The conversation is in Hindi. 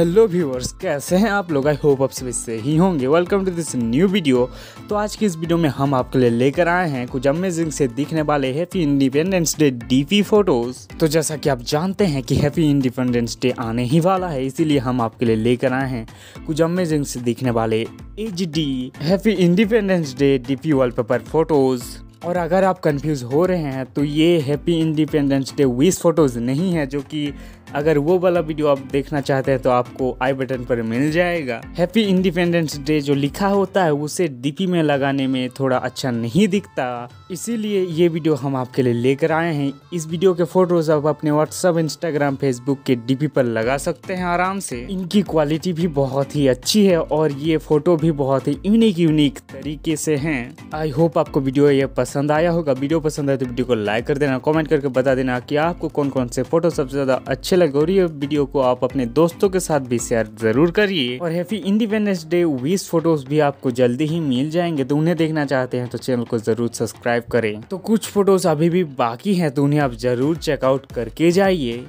हेलो व्यूअर्स कैसे हैं आप लोग? आई होप आप सभी से ही होंगे। Welcome to this new video तो आज की इस वीडियो में हम आपके लिए लेकर आए हैं कुछ अमेजिंग से दिखने वाले happy independence day DP photos तो जैसा कि आप जानते हैं कि हैप्पी इंडिपेंडेंस डे आने ही वाला है, इसीलिए हम आपके लिए लेकर आए हैं कुछ अमेजिंग से दिखने वाले H D happy independence day DP wallpaper photos और अगर आप कंफ्यूज हो रहे हैं तो ये happy independence day wish photos नहीं है, जो कि अगर वो वाला वीडियो आप देखना चाहते हैं तो आपको आई बटन पर मिल जाएगा। हैप्पी इंडिपेंडेंस डे जो लिखा होता है, उसे डीपी में लगाने में थोड़ा अच्छा नहीं दिखता। इसीलिए ये वीडियो हम आपके लिए लेकर आए हैं। इस वीडियो के फ़ोटोज़ आप अपने व्हाट्सअप इंस्टाग्राम फेसबुक के डीपी पर लगा सकते हैं आराम से। इनकी क्वालिटी भी बहुत ही अच्छी है और ये फ़ोटो भी बहुत ही यूनिक यूनिक तरीके से हैं। आई होप आपको वीडियो ये पसंद आया होगा। वीडियो पसंद आए तो वीडियो को लाइक कर देना कॉमेंट करके बता देना कि आपको कौन कौन से फ़ोटो सबसे ज़्यादा अच्छे लगे और ये वीडियो को आप अपने दोस्तों के साथ भी शेयर ज़रूर करिए। और happy independence day wish photos भी आपको जल्दी ही मिल जाएँगे। तो उन्हें देखना चाहते हैं तो चैनल को ज़रूर सब्सक्राइब करें। तो कुछ फ़ोटोज़ अभी भी बाकी हैं तो उन्हें आप ज़रूर चेकआउट करके जाइए।